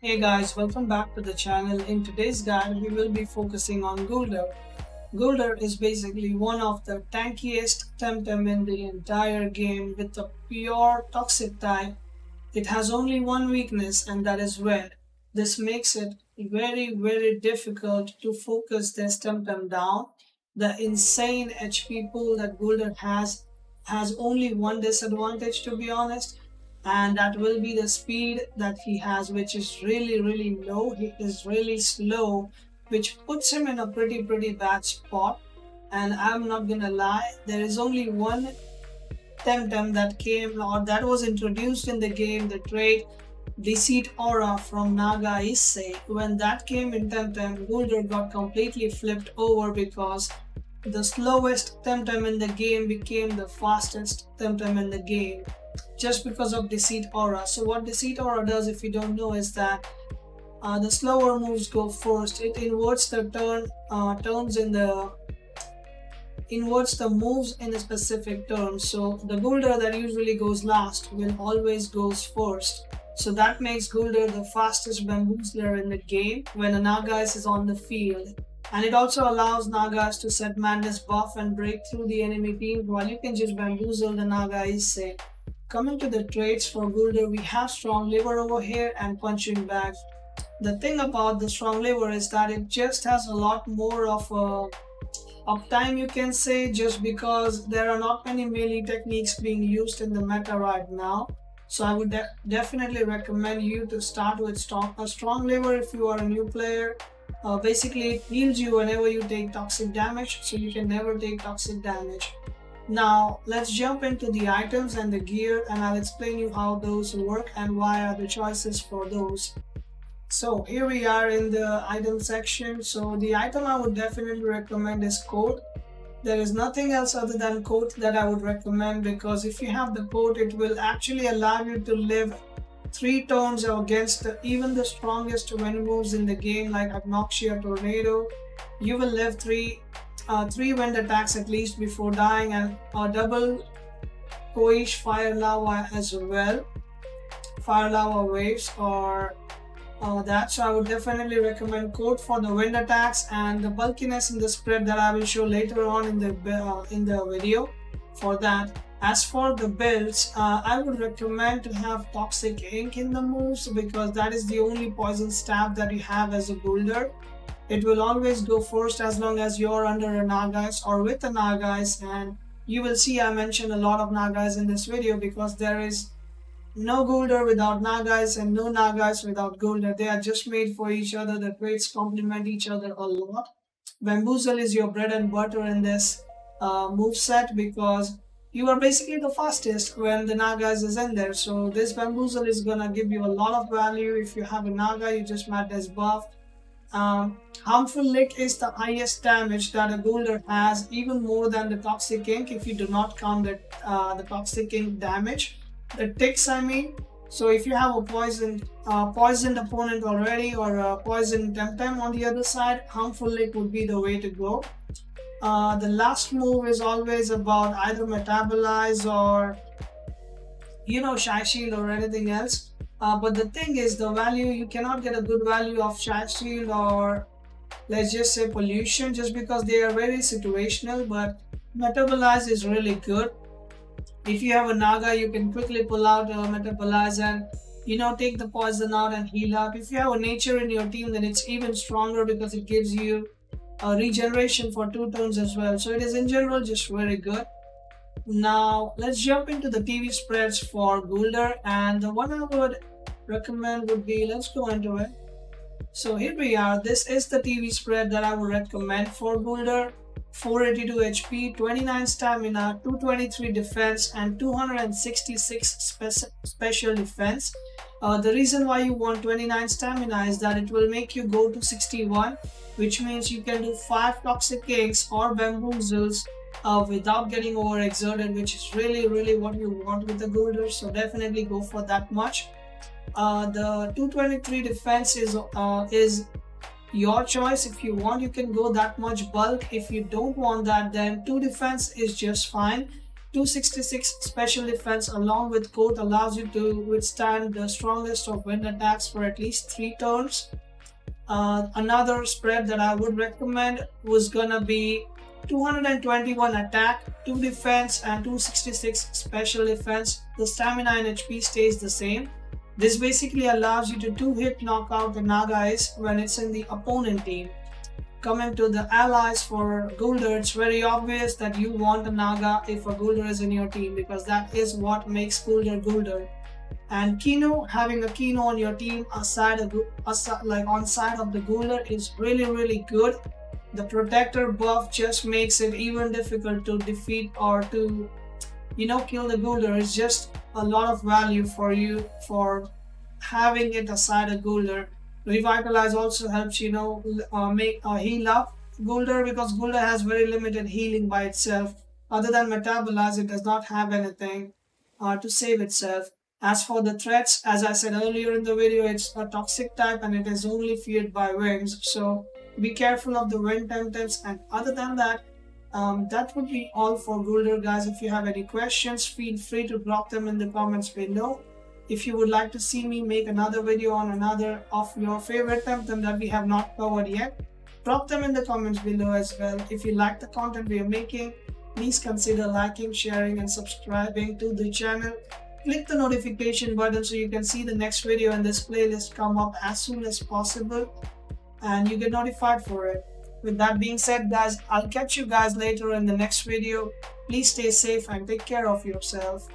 Hey guys, welcome back to the channel. In today's guide, we will be focusing on Goolder. Goolder is basically one of the tankiest Temtem in the entire game with a pure toxic type. It has only one weakness and that is wind. This makes it very very difficult to focus this Temtem down. The insane HP pool that Goolder has has only one disadvantage to be honest and that will be the speed that he has which is really really low. He is really slow which puts him in a pretty pretty bad spot. And i'm not gonna lie there is only one temtem that came or that was introduced in the game the trade deceit aura from naga issei. When that came in temtem Goolder got completely flipped over because the slowest temtem in the game became the fastest temtem in the game just because of deceit aura. So what deceit aura does if you don't know is that uh, the slower moves go first. It inverts the turn uh, turns in the inverts the moves in a specific turn. So the Goolder that usually goes last will always goes first. So that makes Goolder the fastest bamboozler in the game when a Nagas is on the field. And it also allows Nagas to set madness buff and break through the enemy team while you can just bamboozle the Nagaise. Coming to the traits for Goolder, we have strong liver over here and punching bag. The thing about the strong liver is that it just has a lot more of a uptime you can say just because there are not many melee techniques being used in the meta right now. So I would de definitely recommend you to start with a strong liver if you are a new player. Uh, basically it heals you whenever you take toxic damage so you can never take toxic damage. Now let's jump into the items and the gear and I'll explain you how those work and why are the choices for those. So here we are in the item section. So the item I would definitely recommend is coat. There is nothing else other than coat that I would recommend because if you have the coat it will actually allow you to live three turns against even the strongest wind moves in the game like Agnoxia Tornado. You will live three uh, three wind attacks at least before dying and a double Koish fire lava as well. Fire lava waves or uh, that so I would definitely recommend Coat for the wind attacks and the bulkiness in the spread that I will show later on in the uh, in the video. For that as for the builds uh, I would recommend to have toxic ink in the moves because that is the only poison staff that you have as a Goolder it will always go first as long as you're under a Nagas or with a Nagas and you will see I mentioned a lot of Nagas in this video because there is no Goolder without Nagas and no Nagas without Guldur. They are just made for each other. The traits complement each other a lot. Bamboozle is your bread and butter in this uh, move set because you are basically the fastest when the Nagas is in there. So this Bamboozle is gonna give you a lot of value. If you have a Naga, you just mad this buff um, harmful lick is the highest damage that a Goolder has, even more than the toxic ink if you do not count the, uh, the toxic ink damage. The ticks, I mean. So if you have a poisoned, uh, poisoned opponent already or a poisoned Temtem on the other side, harmful lick would be the way to go. Uh, the last move is always about either metabolize or you know shy shield or anything else uh, but the thing is, the value you cannot get a good value of charge shield or let's just say pollution just because they are very situational. But metabolize is really good. If you have a Naga, you can quickly pull out a metabolize and you know take the poison out and heal up. If you have a nature in your team, then it's even stronger because it gives you a regeneration for two turns as well. So it is in general just very good. Now let's jump into the TV spreads for Goolder and the one I would recommend would be let's go into it. So here we are. This is the TV spread that I would recommend for Goolder. 482 HP, 29 stamina, 223 defense, and 266 spe special defense. Uh, the reason why you want 29 stamina is that it will make you go to 61, which means you can do 5 toxic kicks or bamboozles uh, without getting overexerted, which is really, really what you want with the Goolder. So definitely go for that much. Uh, the 223 defense is uh, is your choice. If you want, you can go that much bulk. If you don't want that, then two defense is just fine. 266 special defense along with coat allows you to withstand the strongest of wind attacks for at least three turns. Uh, another spread that I would recommend was gonna be 221 attack, 2 defense and 266 special defense. The stamina and HP stays the same. This basically allows you to 2 hit knock out the Nagaise when it's in the opponent team. Coming to the allies for Goolder, it's very obvious that you want a Naga if a Goolder is in your team because that is what makes Goolder Goolder. And Kinu, having a Kinu on your team aside, of, aside like on side of the Goolder is really really good the protector buff just makes it even difficult to defeat or to you know kill the Goolder. It's just a lot of value for you for having it aside a Goolder. Revitalize also helps you know uh, make uh, heal up Goolder because Goolder has very limited healing by itself. Other than metabolize it does not have anything uh, to save itself. As for the threats as I said earlier in the video it's a toxic type and it is only feared by wings. So be careful of the wind tempests and other than that um, that would be all for Goolder guys. If you have any questions feel free to drop them in the comments below. If you would like to see me make another video on another of your favorite Temtem that we have not covered yet drop them in the comments below as well. If you like the content we are making please consider liking sharing and subscribing to the channel. Click the notification button so you can see the next video in this playlist come up as soon as possible and you get notified for it. With that being said guys, I'll catch you guys later in the next video. Please stay safe and take care of yourself.